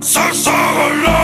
Salsa bailar.